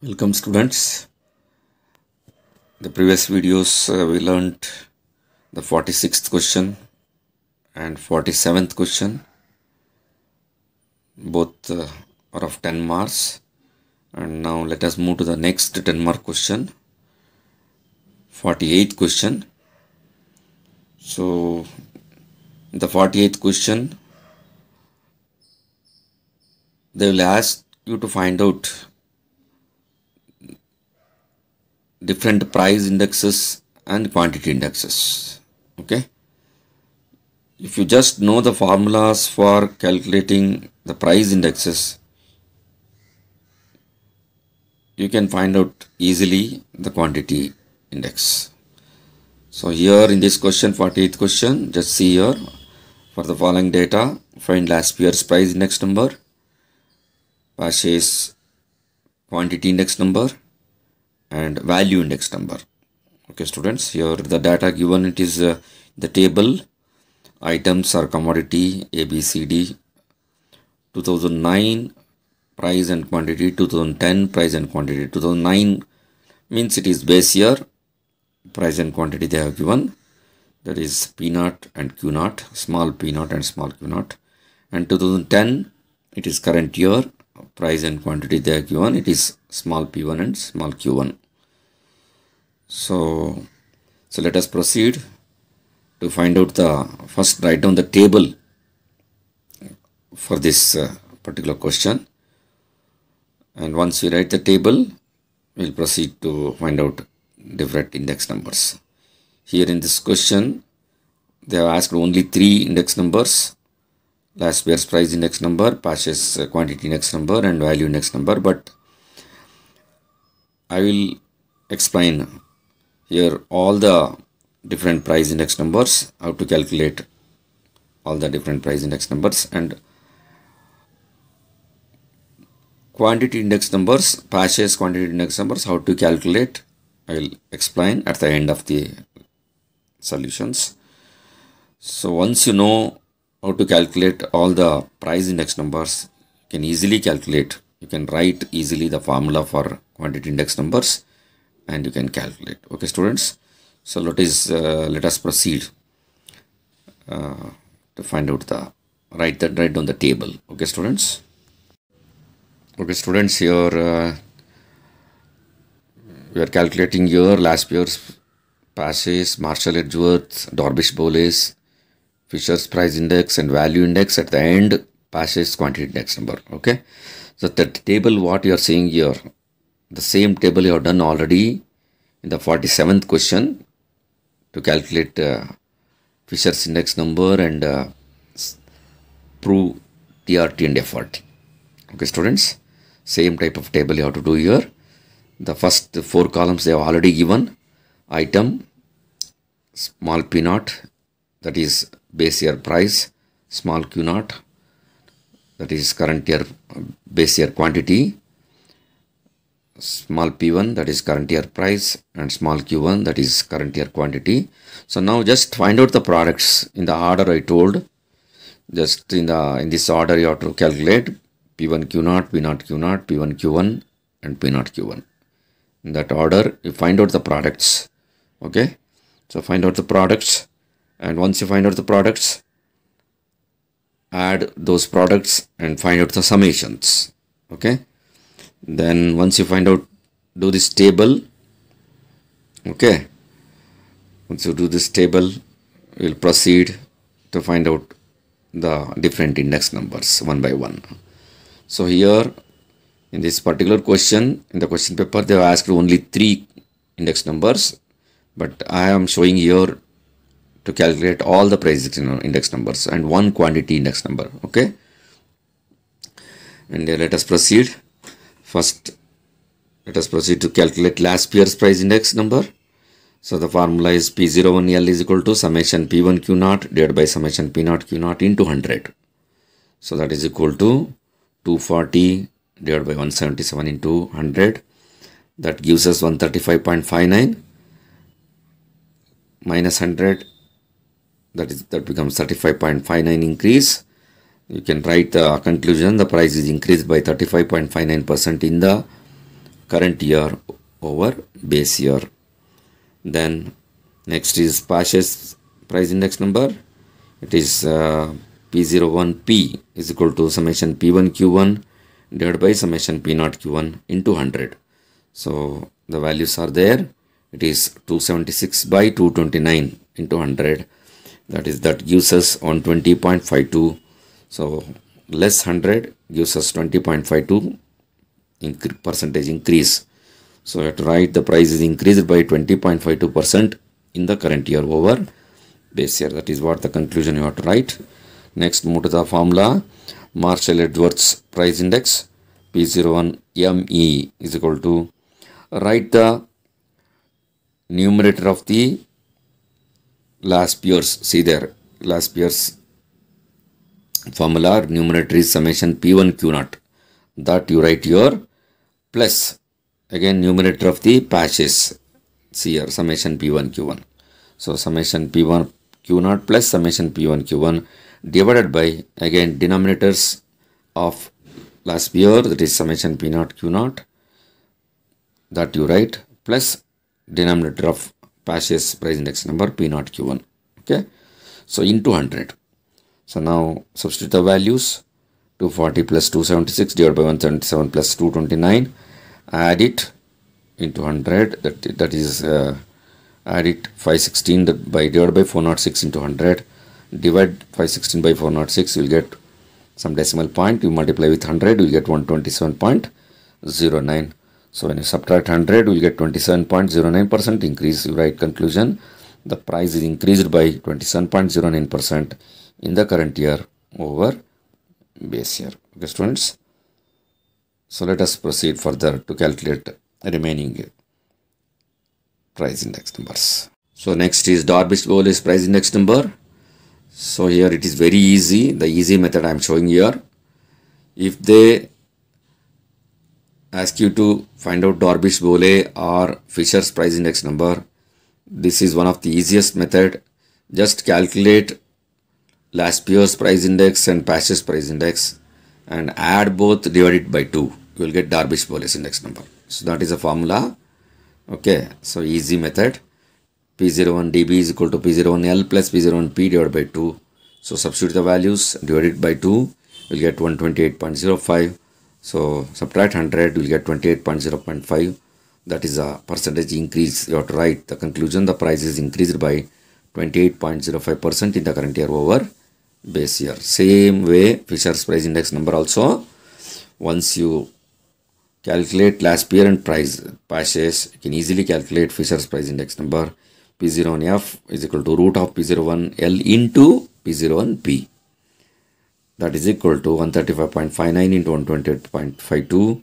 Welcome students. The previous videos uh, we learned the 46th question and 47th question. Both uh, are of 10 marks. And now let us move to the next 10 mark question. 48th question. So the 48th question they will ask you to find out different price indexes and quantity indexes. Okay? If you just know the formulas for calculating the price indexes you can find out easily the quantity index. So here in this question 48th question just see here. For the following data find Laspeyres price index number Paasche's quantity index number and value index number. Okay students here the data given it is uh, the table. Items are commodity a b c d. 2009 price and quantity. 2010 price and quantity. 2009 means it is base year. Price and quantity they have given. That is p naught and q naught small p naught and small q naught. And 2010 it is current year. Price and quantity they are given it is small p1 and small q1 so so let us proceed to find out the first write down the table for this uh, particular question. And once we write the table we'll proceed to find out different index numbers. Here in this question they have asked only three index numbers. Laspeyres price index number, Paasche's quantity index number and value index number. But I will explain here all the different price index numbers how to calculate all the different price index numbers and quantity index numbers Paasche's quantity index numbers how to calculate. I will explain at the end of the solutions. So once you know how to calculate all the price index numbers you can easily calculate. You can write easily the formula for quantity index numbers and you can calculate okay students so let us uh, let us proceed uh, to find out the write that write down the table okay students okay students here uh, we are calculating your last year's Paasche's marshall edgeworth dorbish bowley's Fisher's price index and value index at the end Paasche's quantity index number. Okay. So the table what you are seeing here, the same table you have done already in the 47th question to calculate uh, Fisher's index number and uh, prove TRT and FRT. Okay students, same type of table you have to do here. The first four columns they have already given. Item, small p naught, that is base year price small q naught that is current year base year quantity small p1 that is current year price and small q1 that is current year quantity. So now just find out the products in the order i told. Just in the in this order you have to calculate p1 q naught p naught q naught p1 q1 and p naught q1 in that order you find out the products. Okay? So find out the products and once you find out the products add those products and find out the summations. Okay then once you find out do this table. Okay. Once you do this table we'll proceed to find out the different index numbers one by one. So here in this particular question in the question paper they have asked only three index numbers. But i am showing here to calculate all the price index numbers and one quantity index number. Okay. And uh, let us proceed first let us proceed to calculate Laspeyres price index number. So the formula is p01l is equal to summation p1 q naught divided by summation p naught q naught into 100 so that is equal to 240 divided by 177 into 100 that gives us 135.59 minus 100 that is that becomes 35.59 increase you can write the conclusion the price is increased by 35.59 percent in the current year over base year. Then next is Paasche's price index number. It is uh, P01P is equal to summation P1 Q1 divided by summation P0 Q1 into 100. So the values are there. It is 276 by 229 into 100. That is that gives us 120.52. So less 100 gives us 20.52 incre percentage increase. So you have to write the price is increased by 20.52 percent in the current year over base year. That is what the conclusion you have to write. Next move to the formula. Marshall Edgeworth price index P01 ME is equal to write the numerator of the Laspeyres see there Laspeyres formula numerator is summation P1 Q 0 that you write your plus. Again numerator of the Paasche's. See here summation P1 Q1 so summation P1 Q0 plus summation P1 Q1 divided by again denominators of last year that is summation P0 Q0 that you write plus denominator of Paasche's price index number P0 Q1 okay? So into 100 so now substitute the values. 240 plus 276 divided by 177 plus 229 add it into 100 that, that is uh, add it 516 that by divided by 406 into 100 divide 516 by 406 you will get some decimal point. You multiply with 100 you will get 127.09 so when you subtract 100 you will get 27.09 percent. Increase you write conclusion. The price is increased by 27.09 percent in the current year over base year okay students so let us proceed further to calculate remaining price index numbers. So next is Dorbish-Bowley's price index number. So here it is very easy. The easy method I am showing here. If they ask you to find out Dorbish-Bowley's or Fisher's price index number, this is one of the easiest method. Just calculate Laspeyres price index and past price index and add both divided by 2 you will get Dorbish-Bowley's index number. So that is a formula. Okay so easy method. P01 db is equal to p01l plus p01p divided by 2 so substitute the values divided by 2 you'll get 128.05 so subtract 100 you'll get 28.0.5 that is a percentage increase you have to write the conclusion. The price is increased by 28.05 percent in the current year over base year. Same way Fisher's price index number also. Once you calculate last and price Paasche's you can easily calculate Fisher's price index number. P01F is equal to root of P01L into P01P that is equal to 135.59 into 128.52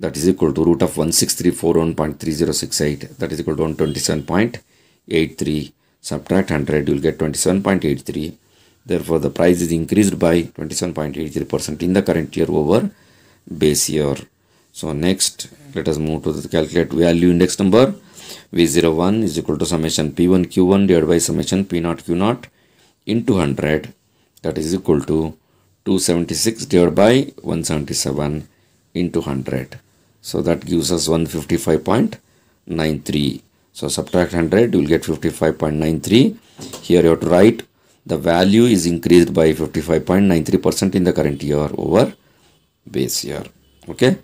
that is equal to root of 16341.3068 that is equal to 127.83 subtract 100 you will get 27.83 Therefore, the price is increased by 27.83% in the current year over base year. So next, let us move to the calculate value index number. V01 is equal to summation P1 Q1 divided by summation P0 Q0 into 100 that is equal to 276 divided by 177 into 100. So that gives us 155.93. So subtract 100 you will get 55.93. Here you have to write the value is increased by 55.93% in the current year over base year. Okay.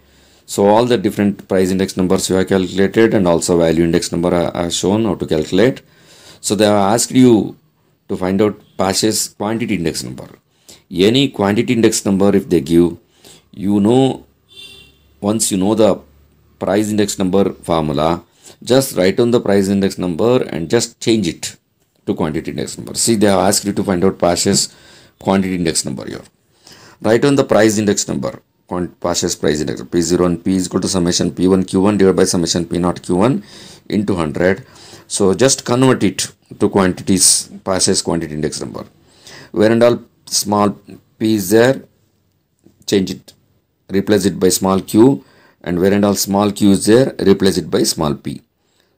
So all the different price index numbers you have calculated and also value index number are shown how to calculate. So they have asked you to find out Paasche's quantity index number. Any quantity index number if they give, you know, once you know the price index number formula, just write on the price index number and just change it to quantity index number. See, they have asked you to find out Paasche's quantity index number here. Write on the price index number. Paasche's price index P0 and P is equal to summation P1 Q1 divided by summation P0 Q1 into 100. So just convert it to quantities Paasche's quantity index number. Where and all small p is there, change it, replace it by small q and where and all small q is there, replace it by small p.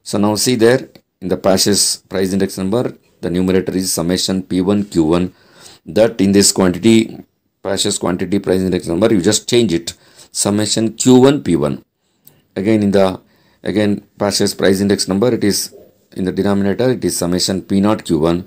So now see there in the Paasche's price index number, the numerator is summation P1 Q1 that in this quantity Paasche's quantity price index number you just change it. Summation Q1 P1 again in the again Paasche's price index number it is in the denominator it is summation p naught q1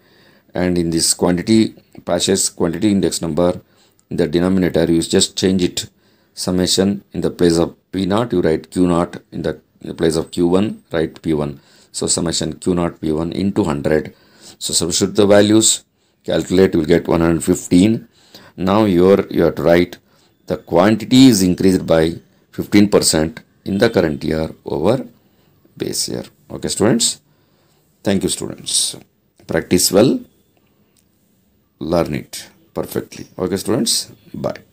and in this quantity Paasche's quantity index number in the denominator you just change it. Summation in the place of p naught you write q naught in the, in the place of q1 write p1 so summation q naught p1 into 100 so substitute the values. Calculate you will get 115 now your you have to write the quantity is increased by 15% in the current year over base year. Okay students? Thank you students. Practice well. Learn it perfectly. Okay students? Bye